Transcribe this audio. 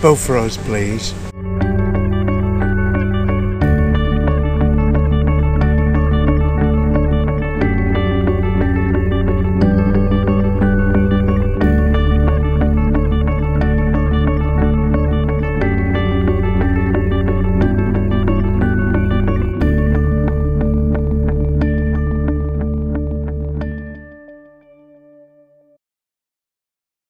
both for us, please.